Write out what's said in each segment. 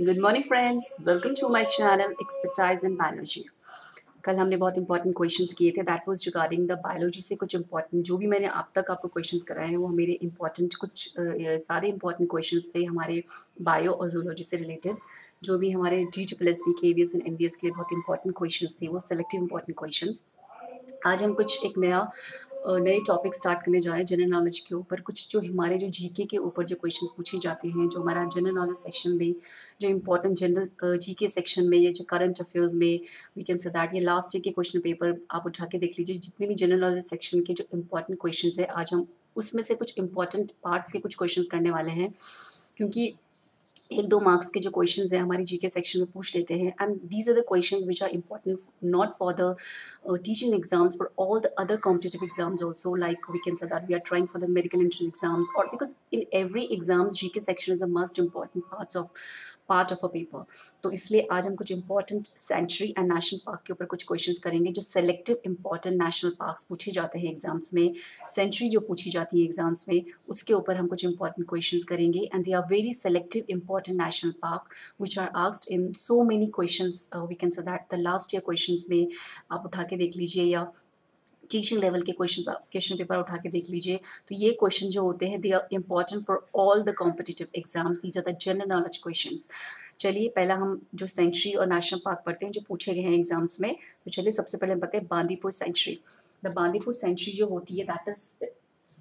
Good morning friends welcome to my channel expertise in biology कल हमने बहुत important questions किए थे. That was regarding the biology से कुछ इंपॉर्टेंट जो भी मैंने अब तक आपको क्वेश्चंस कराए हैं वो मेरे इंपॉर्टेंट कुछ uh, सारे इंपॉर्टेंट क्वेश्चंस थे हमारे बायो और जूलॉजी से रिलेटेड जो भी हमारे D triple S B K V S and N के लिए बहुत इंपॉर्टेंट क्वेश्चन थे वो सेलेक्टिव इंपॉर्टेंट क्वेश्चन आज हम कुछ एक नया नए टॉपिक स्टार्ट करने जा रहे हैं जनरल नॉलेज के ऊपर। कुछ जो हमारे जो जीके के ऊपर जो क्वेश्चंस पूछे जाते हैं, जो हमारा जनरल नॉलेज सेक्शन में, जो इम्पोर्टेंट जनरल जीके सेक्शन में या जो करंट अफेयर्स में वी कैन से दैट ये लास्ट ईयर के क्वेश्चन पेपर आप उठा के देख लीजिए, जितने भी जनरल नॉलेज सेक्शन के जो इंपॉर्टेंट क्वेश्चन है, आज हम उसमें से कुछ इंपॉर्टेंट पार्ट्स के कुछ क्वेश्चन करने वाले हैं। क्योंकि एक दो मार्क्स के जो क्वेश्चंस हैं, हमारी जीके सेक्शन में पूछ लेते हैं। And these are the questions which are important not for the teaching exams for all the other competitive exams also like we can say that we are trying for the medical entrance exams और because in every exams G K section is a must important parts of part of a paper तो इसलिए आज हम कुछ important sanctuary and national park के ऊपर कुछ questions करेंगे जो सेलेक्टिव इंपॉर्टेंट नेशनल पार्क्स पूछे जाते हैं एग्ज़ाम्स में सेंचुरी जो पूछी जाती है एग्ज़ाम्स में, उसके ऊपर हम कुछ इंपॉर्टेंट क्वेश्चन करेंगे and they are very selective important national park which are asked in so many question we can say that the last year question में आप उठा के देख लीजिए या टीचिंग लेवल के क्वेश्चन क्वेश्चन पेपर उठा के देख लीजिए। तो ये क्वेश्चन जो होते हैं they are important for all the competitive exams these are the general knowledge question चलिए, पहला हम जो सेंचुरी और नेशनल पार्क पढ़ते हैं, जो पूछे गए हैं एग्ज़ाम्स में तो चलिए सबसे पहले हम पढ़ते हैं Bandipur sanctuary the Bandipur sanctuary जो होती है दैट इज़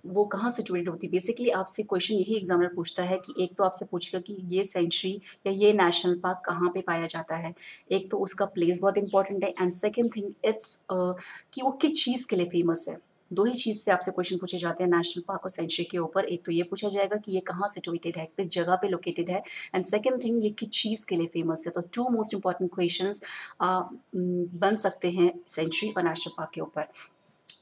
वो कहाँ सिचुएटेड होती? है बेसिकली आपसे क्वेश्चन यही एग्जामिनर पूछता है कि एक तो आपसे पूछेगा कि ये सेंचुरी या ये नेशनल पार्क कहाँ पे पाया जाता है? एक तो उसका प्लेस बहुत इंपॉर्टेंट है एंड सेकेंड थिंग इट्स कि वो किस चीज़ के लिए फ़ेमस है? दो ही चीज़ से आपसे क्वेश्चन पूछे जाते हैं नेशनल पार्क और सेंचुरी के ऊपर। एक तो ये पूछा जाएगा कि ये कहाँ सिचुएटेड है, किस जगह पे लोकेटेड है? एंड सेकंड थिंग ये किस चीज़ के लिए फ़ेमस है? तो टू मोस्ट इंपॉर्टेंट क्वेश्चंस बन सकते हैं सेंचुरी और नेशनल पार्क के ऊपर।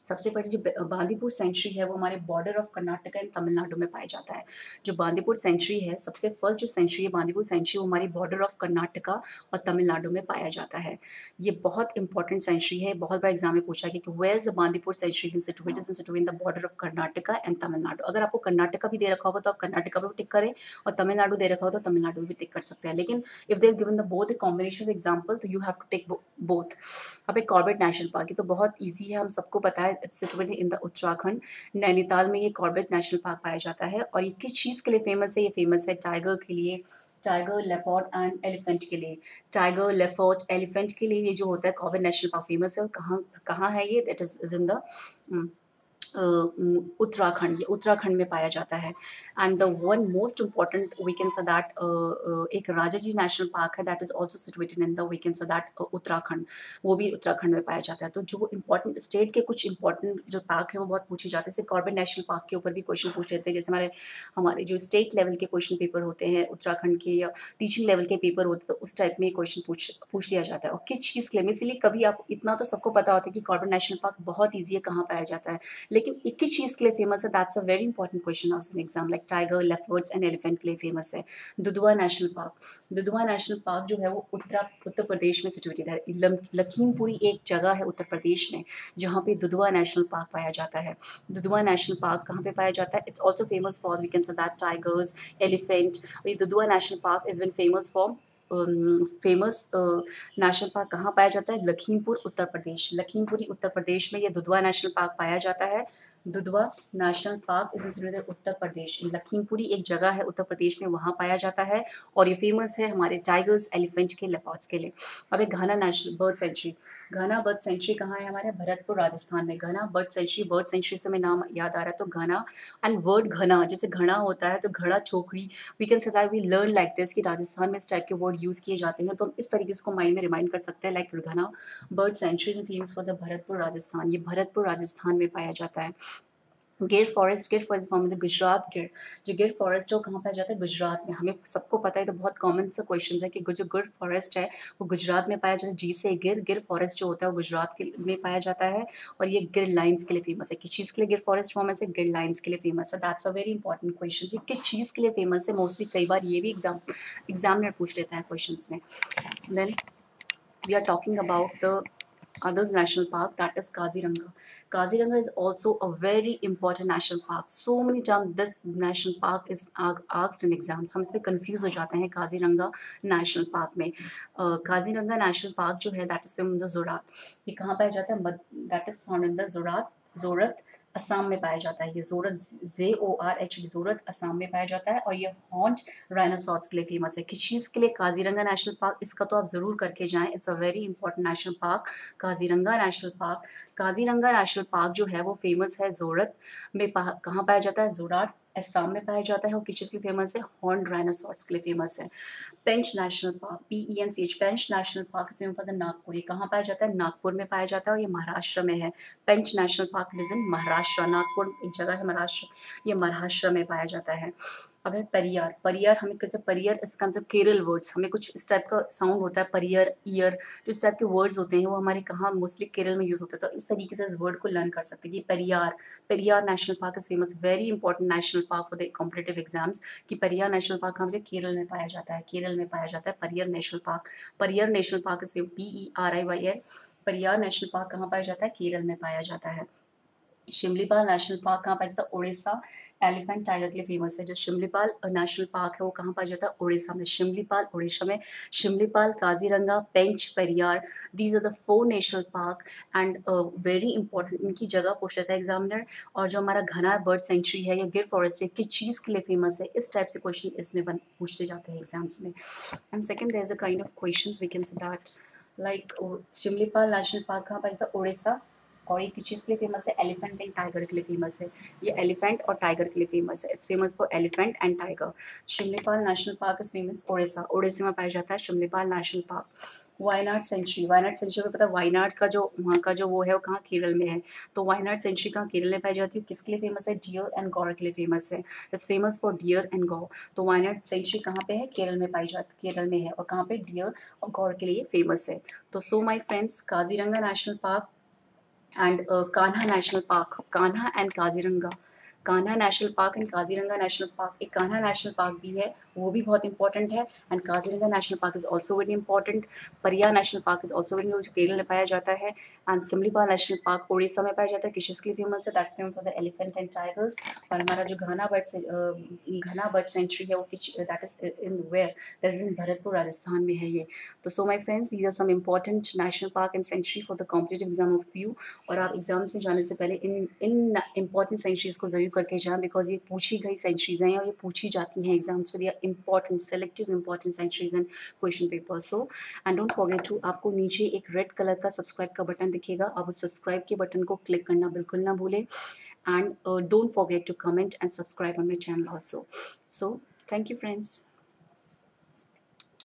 सबसे पहले जो बांदीपुर सेंचुरी है, वो हमारे border of Karnataka and Tamil Nadu में पाया जाता है। जो बांदीपुर सेंचुरी है, सबसे फ़र्स्ट जो सेंचुरी है, बांदीपुर सेंचुरी वो हमारी बॉर्डर ऑफ़ कर्नाटका और तमिलनाडु में पाया जाता है। ये बहुत इंपॉर्टेंट सेंचुरी है। बहुत बड़ा एग्ज़ाम में पूछा गया कि where is the Bandipur sanctuary in situated in situated in the border of Karnataka and Tamil Nadu अगर आपको कर्नाटका भी दे रखा होगा तो आप कर्नाटका भी टिक करें और तमिलनाडु दे रखा हो तो तमिलनाडु भी टिक कर सकते हैं। लेकिन if there given the both a combination example तो you have to take both अब एक कॉर्बेट नेशनल पार्क तो बहुत ईजी है, हम सबको पता है। It's in the Uttarakhand, Nainital में ये कॉर्बेट नेशनल पार्क पाया जाता है और ये किस चीज़ के लिए फ़ेमस है? ये फ़ेमस है टाइगर के लिए टाइगर लेफोर्ट एंड एलिफेंट के लिए। टाइगर लेफोर्ट एलिफेंट के लिए ये जो होता है कॉर्बेट नेशनल पार्क फ़ेमस है कहाँ कहाँ है ये? That is is in the Uttarakhand, ये उत्तराखंड में पाया जाता है। And the one most important we can say that एक राजा जी नेशनल पार्क है that is also situated in the we can that Uttarakhand, वो भी उत्तराखंड में पाया जाता है। तो जो इंपॉर्टेंट स्टेट के कुछ इंपॉर्टेंट जो पार्क है, वो बहुत पूछे जाते हैं। जैसे कॉर्बेट नेशनल पार्क के ऊपर भी क्वेश्चन पूछ लेते हैं। जैसे हमारे हमारे जो स्टेट लेवल के क्वेश्चन पेपर होते हैं, उत्तराखंड के या टीचिंग लेवल के पेपर होते हैं तो उस टाइप में क्वेश्चन पूछ पूछ लिया जाता है। और किस चीज़ के लिए? इसीलिए कभी आप, इतना तो सबको पता होता है कि कॉर्बेट नेशनल पार्क बहुत ईजी है, कहाँ पाया जाता है। लेकिन किस चीज़ के लिए फ़ेमस है that's a very important question of an exam like tiger leftwards and elephant के लिए फ़ेमस है Dudhwa national park Dudhwa national park जो है वो उत्तरा, उत्तर प्रदेश में सिचुएटेड है लखीमपुरी एक जगह है उत्तर प्रदेश में, जहाँ पे दुधवा नेशनल पार्क पाया जाता है दुधवा नेशनल पार्क कहाँ पे पाया जाता है it's also famous for we can say that tigers elephant Dudhwa national park is been famous for famous national park कहाँ पाया जाता है? लखीमपुर, उत्तर प्रदेश। लखीमपुरी, उत्तर प्रदेश में ये दुधवा नेशनल पार्क पाया जाता है। Dudhwa national park is Uttar Pradesh. Lakhimpuri एक जगह है, उत्तर प्रदेश में वहाँ पाया जाता है और ये फ़ेमस है हमारे टाइगर्स एलिफेंट के लेपर्ड्स के लिए। अब एक Ghana national bird sanctuary Ghana bird sanctuary कहाँ है हमारे? भरतपुर, राजस्थान में। घना बर्ड सेंचुरी बर्ड सेंचुरी से मैं नाम याद आ रहा है तो घना एंड वर्ड घना, जैसे घना होता है तो घड़ा छोकरी। We can say we learn like this कि राजस्थान में इस टाइप के वर्ड यूज़ किए जाते हैं तो हम इस तरीके से माइंड में रिमाइंड कर सकते हैं like रुधाना bird sanctuary famous for the Bharatpur Rajasthan ये भरतपुर राजस्थान में पाया जाता है। गिर फॉरेस्ट गिर फॉरेस्ट फॉर्म में गुजरात गिर। जो गिर फॉरेस्ट है, वो कहाँ पाया जाता है? गुजरात में। हमें सबको पता है तो बहुत कॉमन सा क्वेश्चन है कि जो गिर फॉरेस्ट है, वो गुजरात में पाया जाता है। जी से गिर गिर फॉरेस्ट जो होता है, वो गुजरात के में पाया जाता है। और ये गिर लाइन्स के लिए फ़ेमस है। किस चीज़ के लिए गिर फॉरेस्ट फॉर्म है गिर लाइन्स के लिए फ़ेमस है। That's a very important question किस चीज़ के लिए फ़ेमस है? मोस्टली कई बार ये भी एग्ज़ाम एग्जामिनर पूछ लेता है क्वेश्चन में। Then we are talking about the others national park that is Kaziranga. Kaziranga is also a very important national park. So many times this national park is asked in exams. हम इसमें confuse हो जाते हैं Kaziranga national park में Uh, Kaziranga national park जो है that is from the Zorat. ये कहाँ पाया जाता है that is found in the Zorat Zorat Assam में पाया जाता है। ये Jorhat J O R H Jorhat Assam में पाया जाता है और ये हॉन्ट राइनासॉर्स के लिए फ़ेमस है। किस चीज़ के लिए? काजीरंगा नेशनल पार्क इसका तो आप ज़रूर करके जाएँ। It's a very important national park Kaziranga national park Kaziranga national park जो है वो फ़ेमस है जोरत में कहाँ पाया जाता है? जोराट असम में पाया जाता है और किस लिए फ़ेमस है हॉर्न राइनोसॉर्स के लिए फ़ेमस है। Pench national park P E N C H Pench national park से पता नागपुर, ये कहाँ पाया जाता है? नागपुर में पाया जाता है और ये महाराष्ट्र में है। Pench national park is in Maharashtra Nagpur एक जगह है महाराष्ट्र, ये महाराष्ट्र में पाया जाता है। अब है परियार। परियार हमें कैसे परियर इस कंसेप्ट केरल वर्ड्स हमें कुछ इस टाइप का साउंड होता है, परियर ईयर जो इस टाइप के वर्ड्स होते हैं, वो हमारे कहाँ मोस्टली केरल में यूज़ होते हैं तो इस तरीके से इस वर्ड को लर्न कर सकते हैं। कि Periyar Periyar national park is famous very important national park for the competitive exams कि परियार नेशनल पार्क कहाँ केरल में पाया जाता है, केरल में पाया जाता है Periyar national park Periyar national park is P E R I Y L Periyar national park कहाँ पाया जाता है, केरल में पाया जाता है। शिमलीपाल नेशनल पार्क कहाँ पाया जाता है? उड़ीसा एलिफेंट टाइगर के लिए फ़ेमस है। जो शिमलीपाल नेशनल पार्क है, वो कहाँ पाया जाता है? उड़ीसा में। शिमलीपाल उड़ीसा में। Similipal Kaziranga Pench Periyar these are the four national park and very important इनकी जगह पूछ लेता है एग्जामिनर और जो हमारा घना बर्ड सेंचुरी है या गिर फॉरेस्ट है, किस चीज़ के लिए फ़ेमस है? इस टाइप से क्वेश्चन इसमें बन, पूछते जाते हैं एग्ज़ाम्स में। And second there is a kind of question we can say that like Similipal national park कहाँ पाया जाता है? उड़ीसा और ये किस चीज़ के लिए फ़ेमस है? एलिफेंट एंड टाइगर के लिए फ़ेमस है। ये एलिफेंट और टाइगर के लिए फ़ेमस है। It's famous for elephant and tiger Similipal national park is famous Odisha Odisha में पाया जाता है Similipal national park Wayanad sanctuary Wayanad sanctuary में पता है वायनाड का जो, वहाँ का जो वो है, वो कहाँ केरल में है? तो वायनाड सेंचुरी कहाँ केरल में पाई जाती है? किसके लिए फ़ेमस है? डियर एंड गौर के लिए फ़ेमस है। It's famous for deer and gaur तो वायनाड सेंचुरी कहाँ पे है? केरल में पाई जाती, केरल में है। और कहाँ पे? डियर और गौर के लिए फ़ेमस है। तो so my friends Kaziranga national park and uh, Kanha National Park, Kanha and Kaziranga. Kanha national park and Kaziranga national park, एक कान्हा नेशनल पार्क भी है, वो भी बहुत इंपॉर्टेंट है and Kaziranga national park is also very important Periyar national park is also very जो केरल में पाया जाता है and Similipal national park Orissa में पाया जाता है किस के फ़ेमस है that's famous for the elephant and tigers और हमारा जो घना बर्ड घना बर्ड सेंचुरी है, वो which that is in where that is in Bharatpur, Rajasthan में है ये। तो so my friends these are some important national park and sanctuary for the competitive exam of you और आप एग्ज़ाम्स में जाने से पहले इन इन इंपॉर्टेंट सेंचुरीज को ज़रूर करके जाएँ बिकॉज़ ये पूछी गई सेंचुरीज हैं और ये पूछी जाती हैं एग्ज़ाम्स में important selective important sanctuaries and question paper so and don't forget to आपको नीचे एक रेड कलर का सब्सक्राइब का बटन दिखेगा। आप उस सब्सक्राइब के बटन को क्लिक करना बिल्कुल ना भूलें। And don't don't to comment and subscribe subscribe my channel also so thank you friends